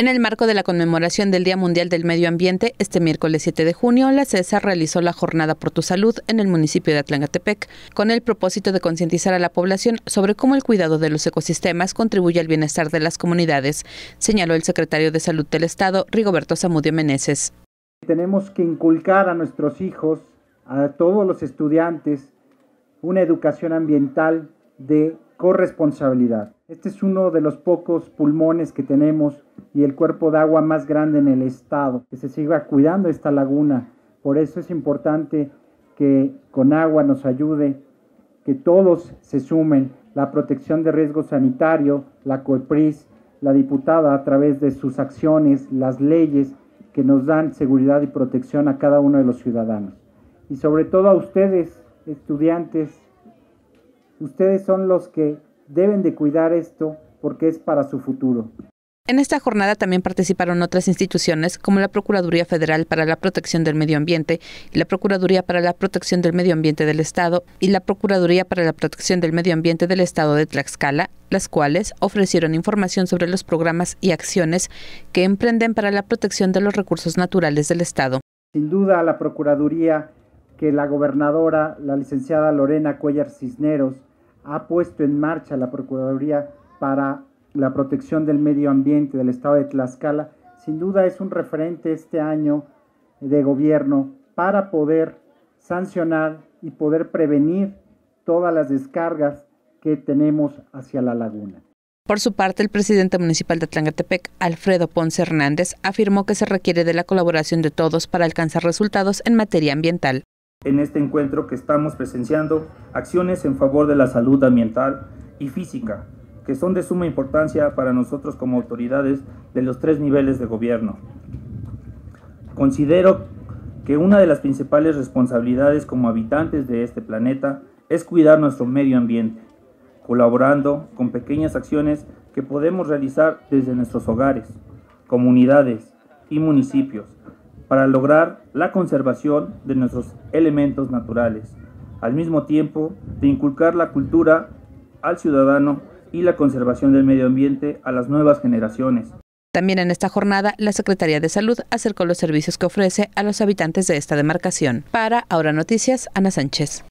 En el marco de la conmemoración del Día Mundial del Medio Ambiente, este miércoles 7 de junio, la CESA realizó la Jornada por tu Salud en el municipio de Atlangatepec, con el propósito de concientizar a la población sobre cómo el cuidado de los ecosistemas contribuye al bienestar de las comunidades, señaló el secretario de Salud del Estado, Rigoberto Zamudio Meneses. Tenemos que inculcar a nuestros hijos, a todos los estudiantes, una educación ambiental de corresponsabilidad. Este es uno de los pocos pulmones que tenemos y el cuerpo de agua más grande en el estado, que se siga cuidando esta laguna. Por eso es importante que con agua nos ayude, que todos se sumen, la protección de riesgo sanitario, la COEPRIS, la diputada a través de sus acciones, las leyes que nos dan seguridad y protección a cada uno de los ciudadanos. Y sobre todo a ustedes, estudiantes, ustedes son los que deben de cuidar esto porque es para su futuro. En esta jornada también participaron otras instituciones como la Procuraduría Federal para la Protección del Medio Ambiente y la Procuraduría para la Protección del Medio Ambiente del Estado y la Procuraduría para la Protección del Medio Ambiente del Estado de Tlaxcala, las cuales ofrecieron información sobre los programas y acciones que emprenden para la protección de los recursos naturales del Estado. Sin duda, la Procuraduría que la gobernadora, la licenciada Lorena Cuellar Cisneros, ha puesto en marcha la Procuraduría para la protección del medio ambiente del estado de Tlaxcala, sin duda es un referente este año de gobierno para poder sancionar y poder prevenir todas las descargas que tenemos hacia la laguna. Por su parte, el presidente municipal de Tlangatepec, Alfredo Ponce Hernández, afirmó que se requiere de la colaboración de todos para alcanzar resultados en materia ambiental. En este encuentro que estamos presenciando, acciones en favor de la salud ambiental y física, que son de suma importancia para nosotros como autoridades de los tres niveles de gobierno. Considero que una de las principales responsabilidades como habitantes de este planeta es cuidar nuestro medio ambiente, colaborando con pequeñas acciones que podemos realizar desde nuestros hogares, comunidades y municipios para lograr la conservación de nuestros elementos naturales, al mismo tiempo de inculcar la cultura al ciudadano y la conservación del medio ambiente a las nuevas generaciones. También en esta jornada, la Secretaría de Salud acercó los servicios que ofrece a los habitantes de esta demarcación. Para Ahora Noticias, Ana Sánchez.